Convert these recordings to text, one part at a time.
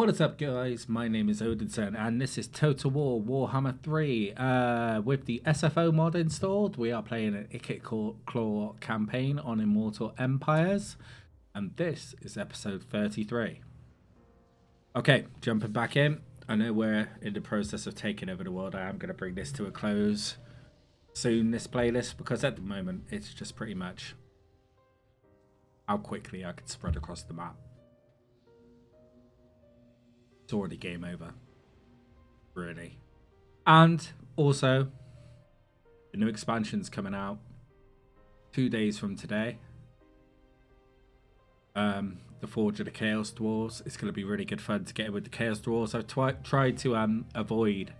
What is up, guys? My name is Odinson, and this is Total War Warhammer 3. Uh, with the SFO mod installed, we are playing an Ikit Claw campaign on Immortal Empires, and this is episode 33. Okay, jumping back in. I know we're in the process of taking over the world. I am going to bring this to a close soon, this playlist, because at the moment it's just pretty much how quickly I could spread across the map. It's already game over. Really. And also, the new expansion's coming out two days from today. Um, the Forge of the Chaos Dwarves. It's going to be really good fun to get with the Chaos Dwarves. I've tried to um, avoid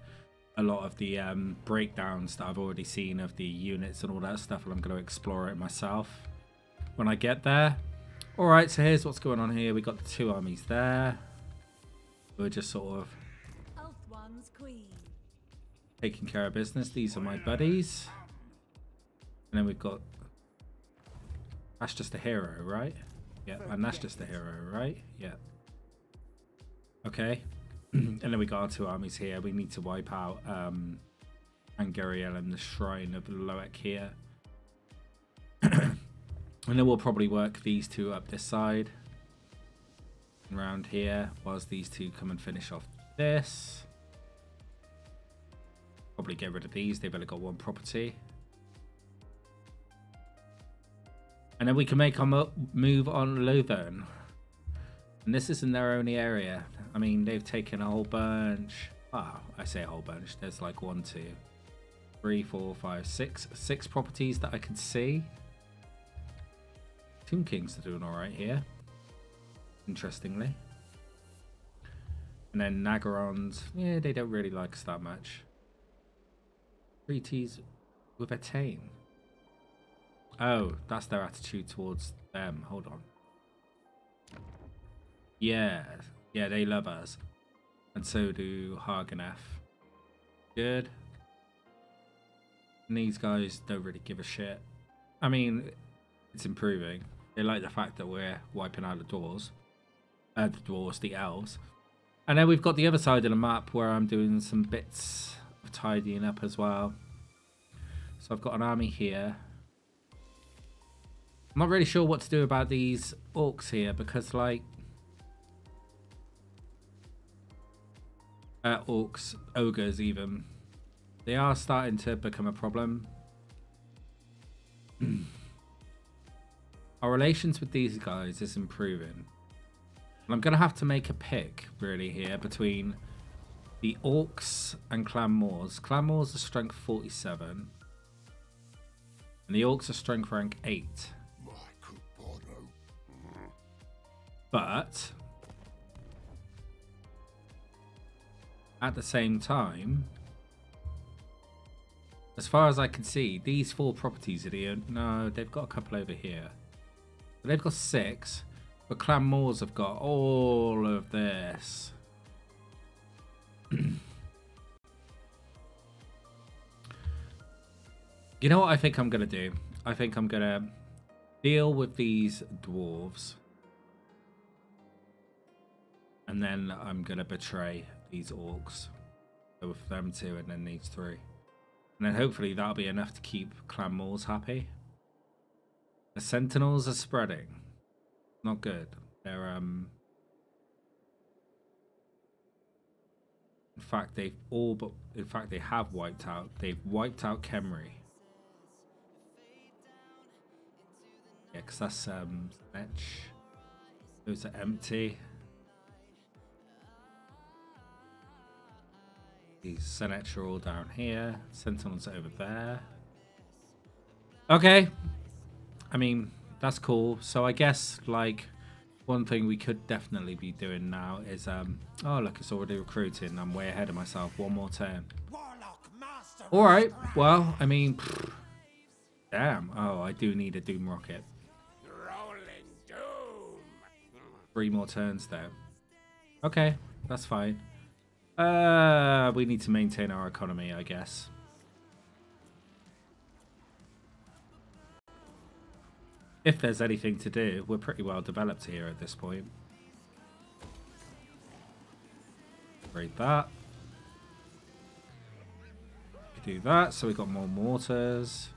a lot of the um, breakdowns that I've already seen of the units and all that stuff, and I'm going to explore it myself when I get there. Alright, so here's what's going on here. We got the two armies there. We're just sort of taking care of business. These are my buddies. And then we've got... That's just a hero, right? Yeah, and that's just a hero, right? Yeah. Okay. and then we got our two armies here. We need to wipe out um, Angariel and the Shrine of Loec here. and then we'll probably work these two up this side around here whilst these two come and finish off this. Probably get rid of these. They've only got one property. And then we can make our move on Lothern. And this isn't their only area. I mean, they've taken a whole bunch. Wow, I say a whole bunch. There's like one, two, three, four, five, six, six properties that I can see. Tomb Kings are doing alright here interestingly. And then Nagarons, yeah, they don't really like us that much. Treaties with a tame. Oh, that's their attitude towards them. Hold on. Yeah, yeah, they love us. And so do Hagenef. Good. And these guys don't really give a shit. I mean, it's improving. They like the fact that we're wiping out the doors uh, the dwarves, the elves. And then we've got the other side of the map where I'm doing some bits of tidying up as well. So I've got an army here. I'm not really sure what to do about these orcs here because like uh, orcs, ogres even, they are starting to become a problem. Our relations with these guys is improving. And I'm going to have to make a pick, really, here between the Orcs and Clan Mors. Clan Mors are strength 47. And the Orcs are strength rank 8. But... At the same time... As far as I can see, these four properties are the... No, they've got a couple over here. But they've got six. But Clan Mors have got all of this. you know what I think I'm going to do? I think I'm going to deal with these dwarves. And then I'm going to betray these orcs. So with them two and then these three. And then hopefully that'll be enough to keep Clan Mors happy. The sentinels are spreading not good. They're um. In fact, they've all but in fact they have wiped out. They've wiped out Khemri. Yeah, because that's um Etch. Those are empty. These Senech are all down here. Sentinels over there. Okay. I mean, that's cool. So I guess like one thing we could definitely be doing now is um oh look it's already recruiting. I'm way ahead of myself. One more turn. All right. Well, I mean, pfft, damn. Oh, I do need a Doom rocket. Three more turns though. Okay, that's fine. Uh, we need to maintain our economy, I guess. If there's anything to do, we're pretty well developed here at this point. Upgrade that. Do that, so we got more mortars.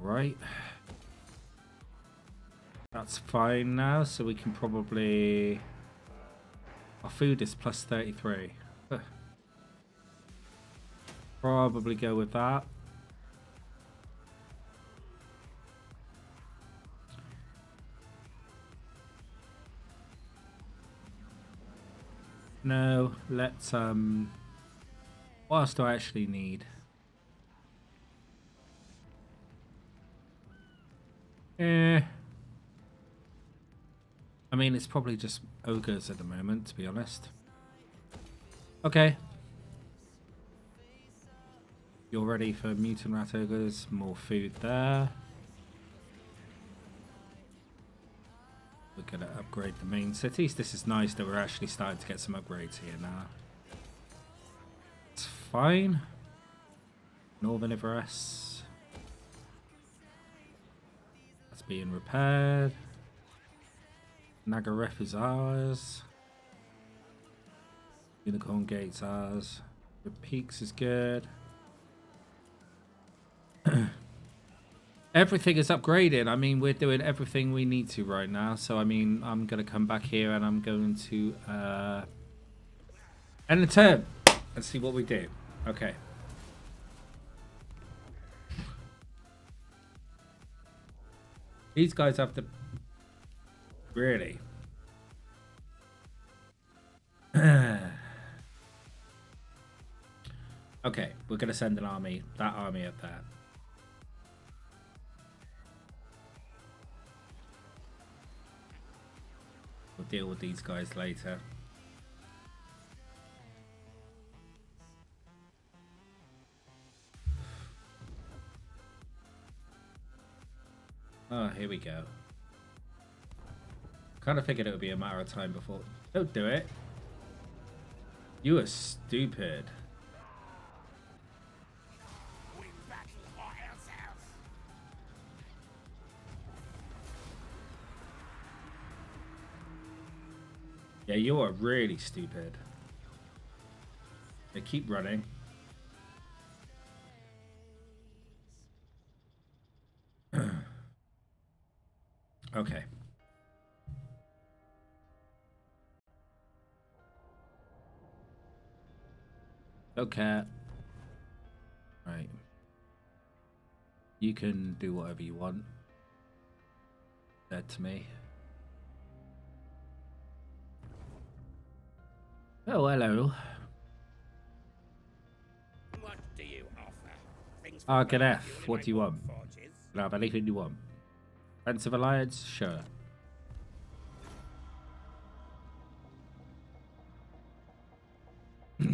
Right. That's fine now, so we can probably... Our food is plus 33. Probably go with that. No, let's um what else do I actually need? Eh. I mean, it's probably just ogres at the moment, to be honest. Okay. You're ready for mutant rat ogres. More food there. To upgrade the main cities. This is nice that we're actually starting to get some upgrades here now. It's fine. Northern Yvresse. That's being repaired. Nagarythe is ours. Unicorn Gate's ours. The Peaks is good. everything is upgraded. I mean, we're doing everything we need to right now. So, I mean, I'm going to come back here and I'm going to uh, end the turn and see what we do. Okay. These guys have to... Really? okay, we're going to send an army, that army up there. We'll deal with these guys later. Oh, here we go. Kind of figured it would be a matter of time before... Don't do it. You are stupid. Yeah, you are really stupid. They keep running. okay. Okay. Right. You can do whatever you want. Dead to me. Oh, hello. What do you offer? Things Ah, F. What do you want? forges? Can I have anything you want? Offensive Alliance? Sure.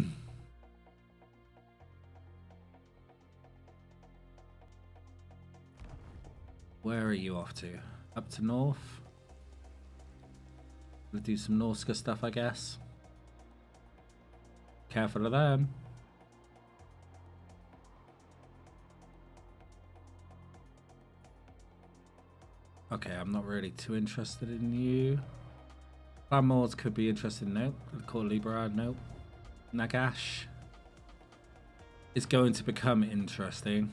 Where are you off to? Up to north? Gonna do some Norsca stuff, I guess. Careful of them. Okay, I'm not really too interested in you. Clan Mors could be interested. Nope. Call Libra. Nope. Nagash is going to become interesting.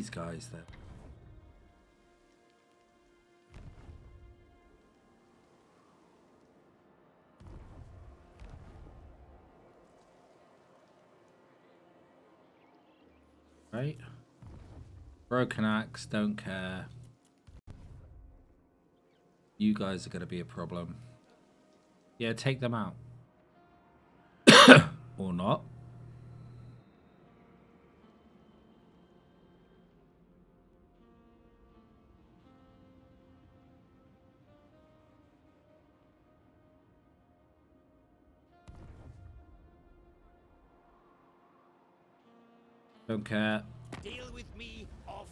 These guys, then? Right? Broken axe, don't care. You guys are going to be a problem. Yeah, take them out. or not. Don't care. Deal with me or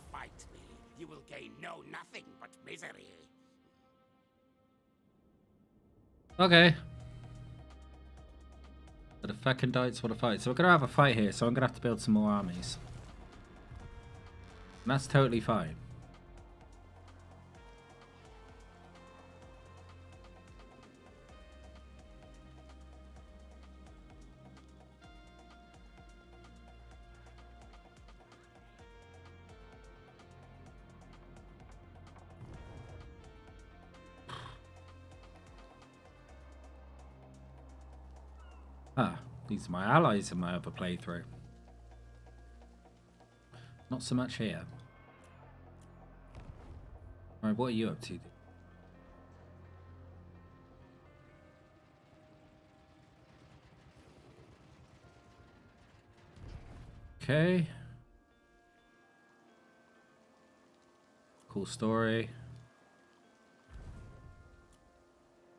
will gain no nothing but misery. Okay. But the Fecondites want to fight. So we're going to have a fight here, so I'm going to have to build some more armies. And that's totally fine. Ah, these are my allies in my other playthrough. Not so much here. Right, what are you up to? Okay. Cool story.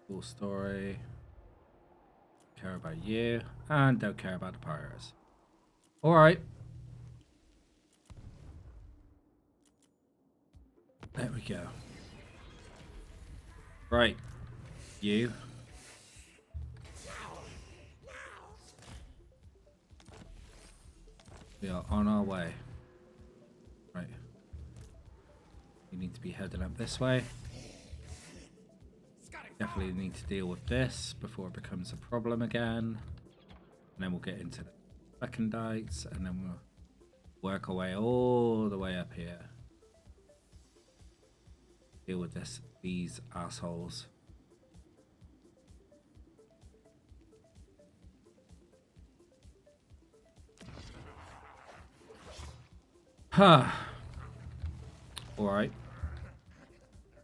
Cool story. Care about you. And don't care about the pirates. Alright. There we go. Right. You. We are on our way. Right. We need to be heading up this way. Definitely need to deal with this before it becomes a problem again. And then we'll get into the Fecondites and then we'll work our way all the way up here. Deal with this these assholes. Huh. Alright.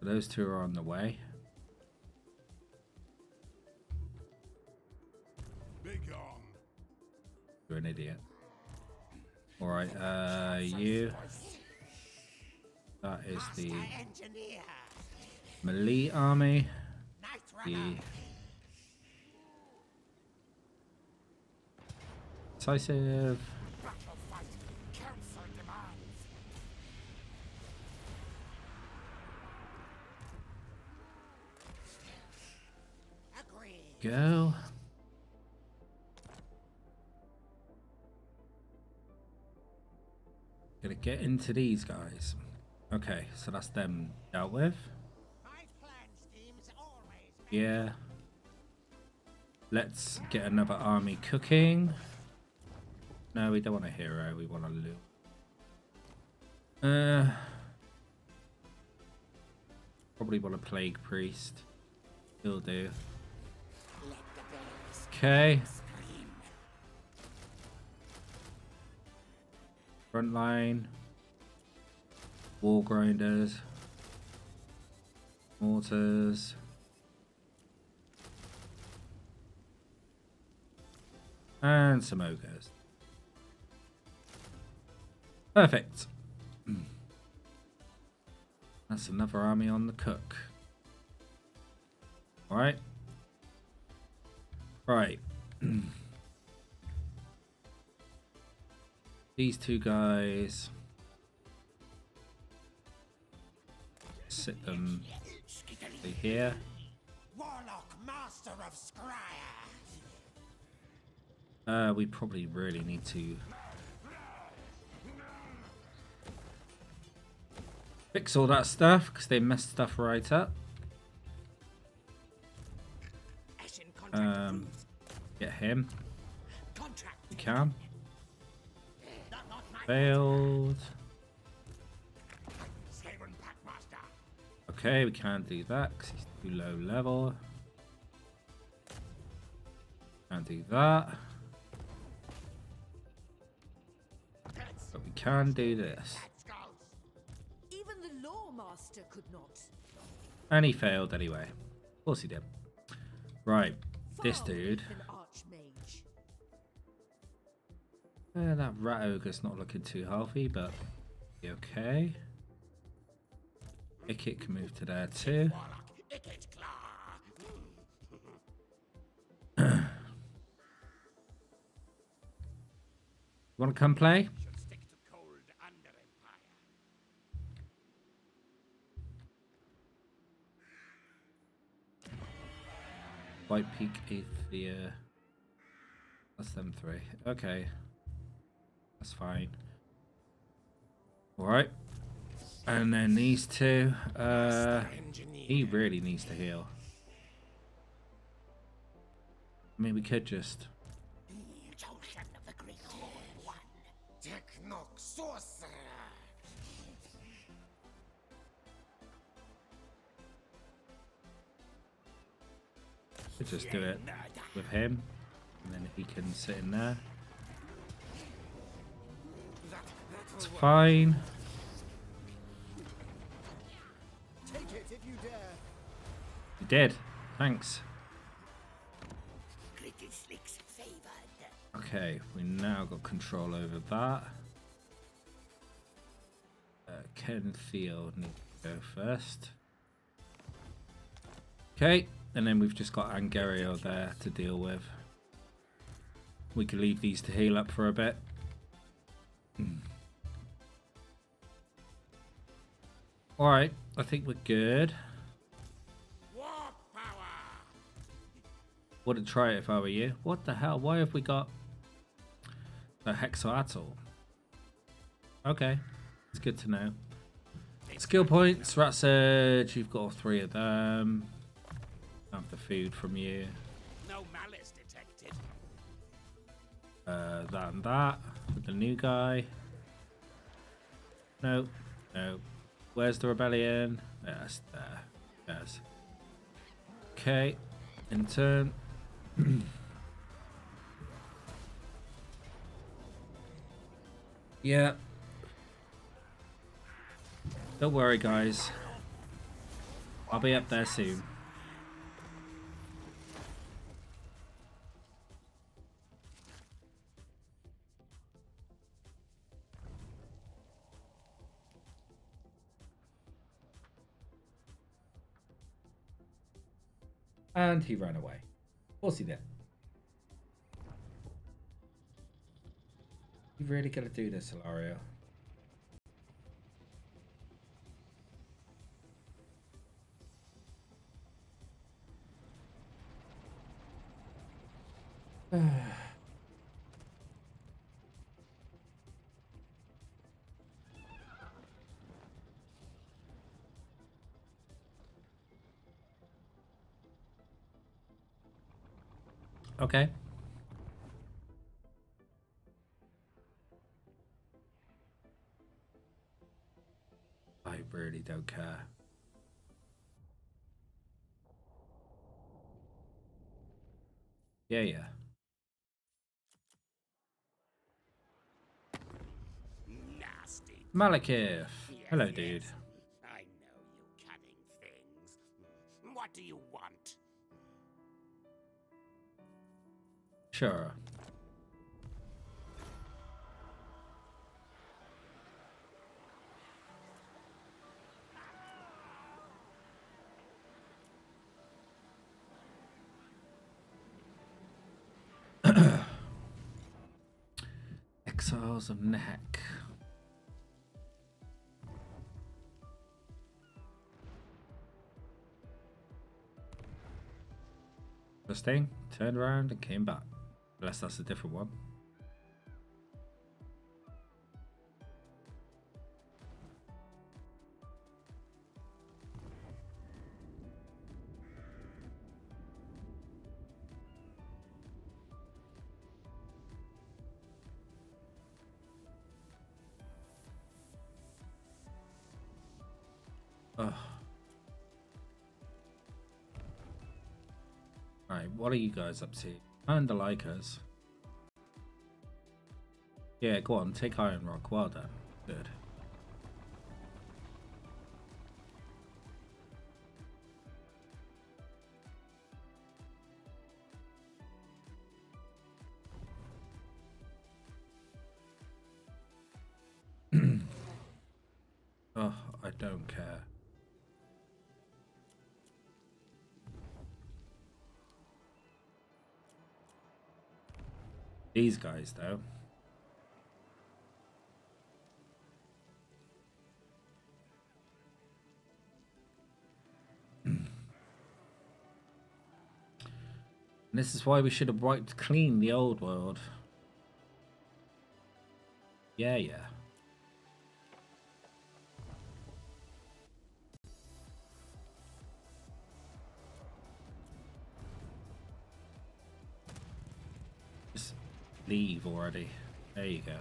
Those two are on the way. You're an idiot. Alright, uh, you. That is the Engineer. melee army. The decisive. Battle fight. Council demands. Agreed. Go. Get into these guys. Okay, so that's them dealt with. Yeah. Let's get another army cooking. No, we don't want a hero. We want a loot. Uh, probably want a plague priest. He'll do. Okay. Front line. Wall grinders. Mortars. And some ogres. Perfect. That's another army on the cook. Alright. Right. These two guys. Sit them here. Warlock, master of Skryre. Uh, we probably really need to fix all that stuff because they messed stuff right up. Um, get him. We can. Not, not my Failed. Okay, we can't do that because he's too low level. Can't do that. But we can do this. Even the law master could not. And he failed anyway. Of course he did. Right, this dude. Uh, that rat ogre's not looking too healthy, but okay. Ikit can move to there too. Want to come play? White Peak Aether. That's them three. Okay. That's fine. Alright. And then these two. Uh, he really needs to heal. I mean, we could just. Just do it with him. And then he can sit in there. It's fine. You. Thanks. Okay, we now got control over that. Uh, Ken Theo to go first. Okay, and then we've just got Angerio there to deal with. We can leave these to heal up for a bit. Hmm. Alright, I think we're good. Wouldn't try it if I were you. What the hell? Why have we got a Hexoatl? Okay, it's good to know. Skill points, Rat Surge, you've got all three of them. Have the food from you. No malice detected. Uh, that and that with the new guy. No, no. Where's the rebellion? Yes, there. Yes. Okay, in turn. yeah. Don't worry, guys. I'll be up there soon. And he ran away. Course he then? You really gonna do this, Hilario? Okay. I really don't care. Yeah, yeah. Nasty. Malekith. Hello, Yes, dude. I know you cunning things. What do you want? Sure. Exiles of Nehek. First thing, turned around and came back. Unless that's a different one. Ugh. Right, what are you guys up to? And the Lycas. Yeah, go on, take Iron Rock. Well done. Good. These guys, though. This is why we should have wiped clean the old world. Yeah, yeah. Leave already. There you go.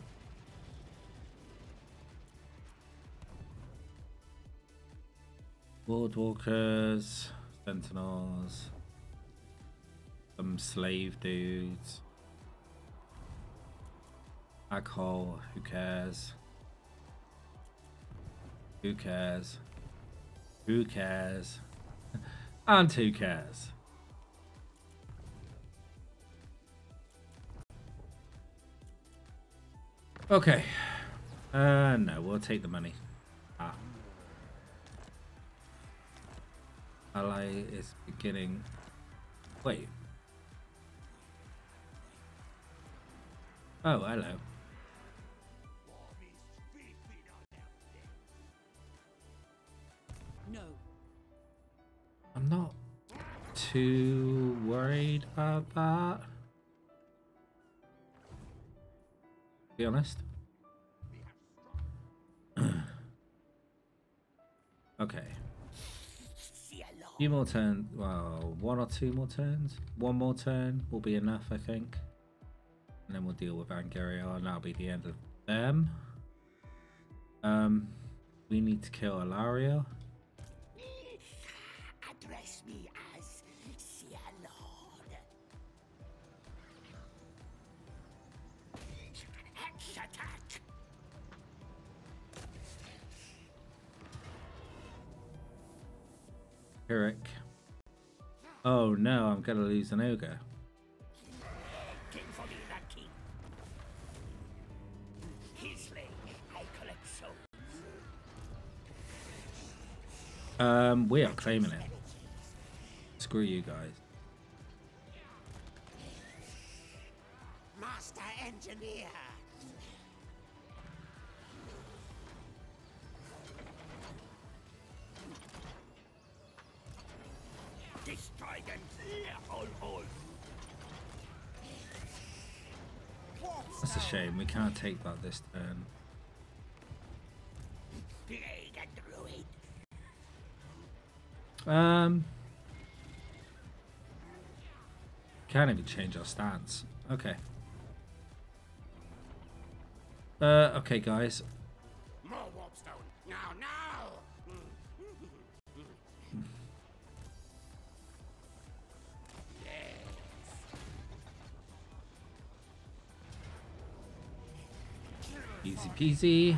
Boardwalkers, sentinels, some slave dudes. Black hole, who cares? Who cares? Who cares? and who cares? Okay. Uh, no, we'll take the money. Ah. Ally is beginning. Wait. Oh, hello. No. I'm not too worried about that. Be honest. Okay. few more turns. Well, one or two more turns. One more turn will be enough, I think. And then we'll deal with Angaria, and that'll be the end of them. Um, we need to kill Alaria. Pyrrhic. Oh no, I'm gonna lose an ogre. Um, we are claiming it. Screw you guys. Master engineer. Can't take that this turn. Um, can't even change our stance. Okay. Uh, okay, guys. More warpstone. Now, now. Easy peasy.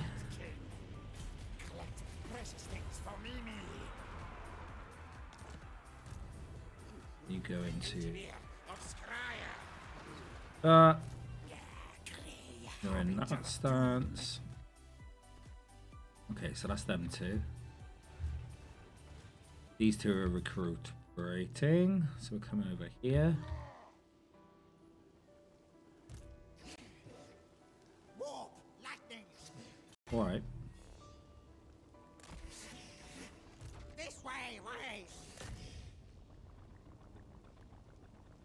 You go into that. You're in that stance. Okay, so that's them two. These two are recruiting, so we're coming over here. All right. This way, way.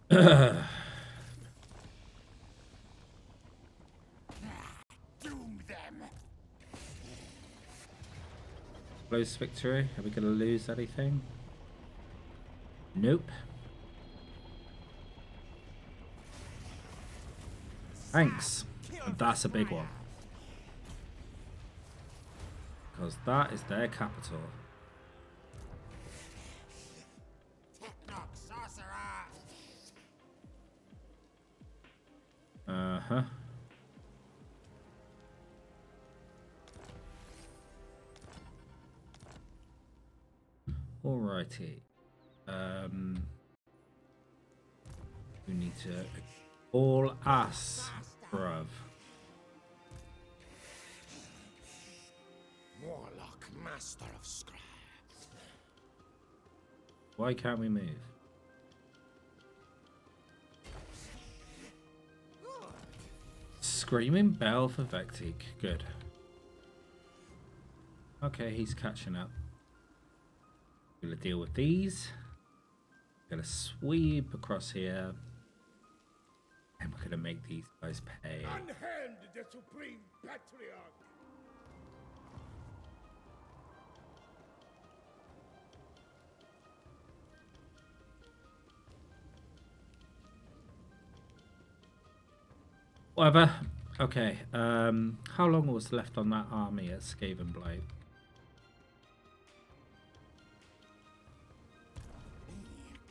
Doom them. Close victory. Are we going to lose anything? Nope. Thanks. That's a big one. Because that is their capital. Uh huh. Alrighty. Um, we need to all ass, bruv. Warlock, master of Skryre. Why can't we move? Screaming Bell for Vectic. Good. Okay, he's catching up. Gonna deal with these. Gonna sweep across here. And we're gonna make these guys pay. Unhand the supreme patriarch. Whatever. Okay. Um, how long was left on that army at Skavenblight?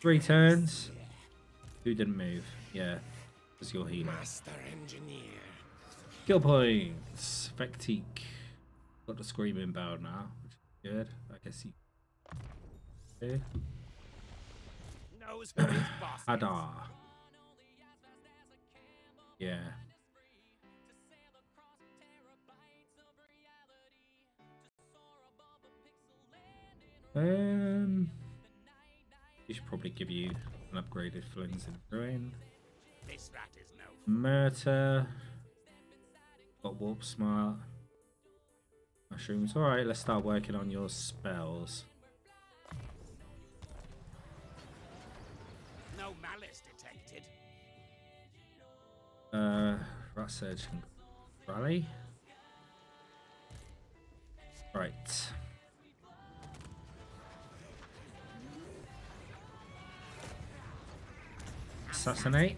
Three turns. Who didn't move? Yeah, was your healer. Master engineer. Kill points. Vectique. Got the screaming bow now, which is good. I guess he. Okay. Knows who his boss. Hadar. Yeah. Um, we should probably give you an upgraded Flings and Ruin. This rat is no Murta. Got Warp Smart. Mushrooms. Alright, let's start working on your spells. no malice detected. Uh, Rat Surge and Rally. Right. Assassinate.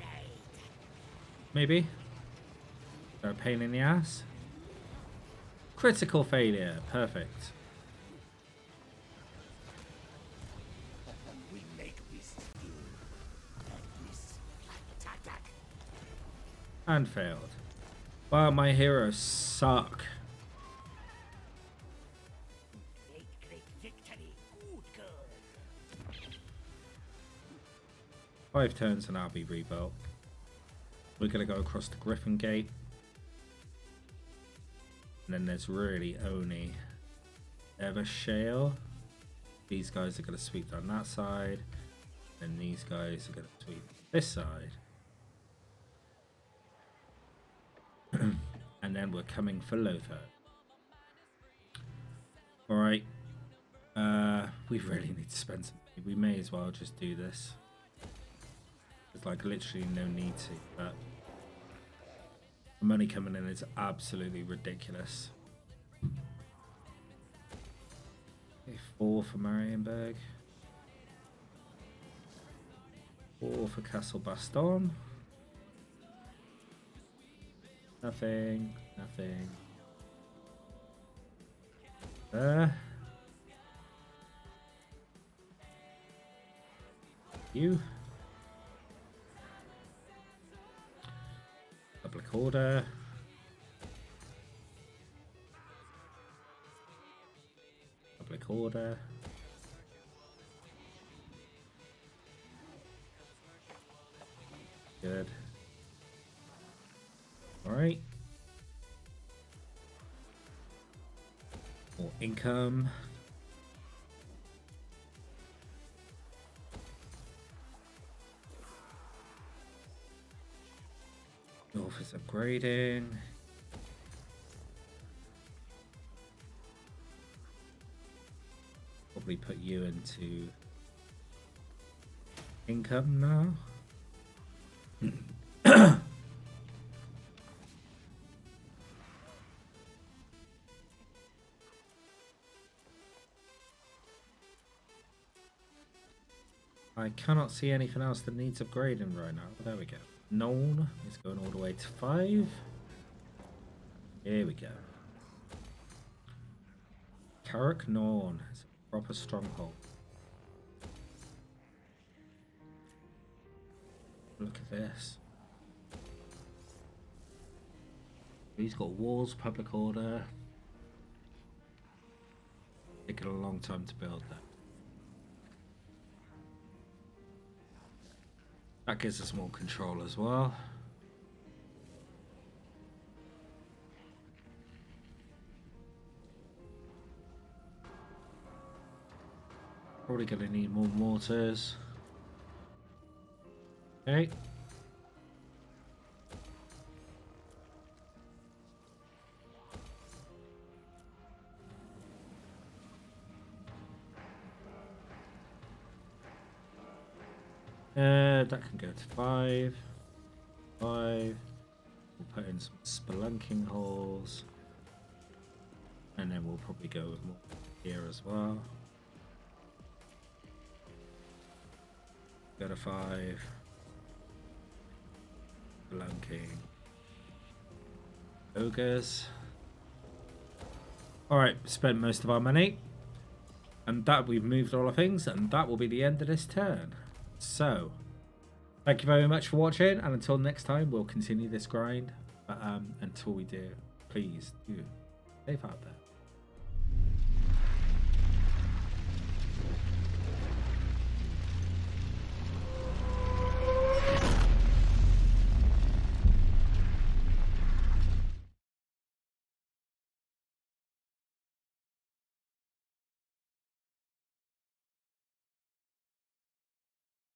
Maybe. They're a pain in the ass. Critical failure. Perfect. And failed. Wow, my heroes suck. Five turns and I'll be rebuilt. We're going to go across the Griffon Gate. And then there's really only Evershale. These guys are going to sweep down that side. And these guys are going to sweep this side. and then we're coming for Lothar. Alright. Uh, we really need to spend some. We may as well just do this. There's like literally no need to, but the money coming in is absolutely ridiculous. Okay, four for Marienburg. Four for Castle Bastonne. Nothing, nothing. There. You. Public order. Public order. Good. Alright. More income. Upgrading. Probably put you into income now. I cannot see anything else that needs upgrading right now. There we go. Known is going all the way to five. Here we go. Carrick Norn is a proper stronghold. Look at this. He's got walls, public order. Taking a long time to build that. That gives us more control as well. Probably going to need more mortars. Okay. Uh, that can go to five. five. We'll put in some spelunking holes. And then we'll probably go with more here as well. Go to five. Spelunking. Ogres. Alright, spent most of our money. And that we've moved all our things, and that will be the end of this turn. So, thank you very much for watching, and until next time, we'll continue this grind. But um, until we do, please do save out there.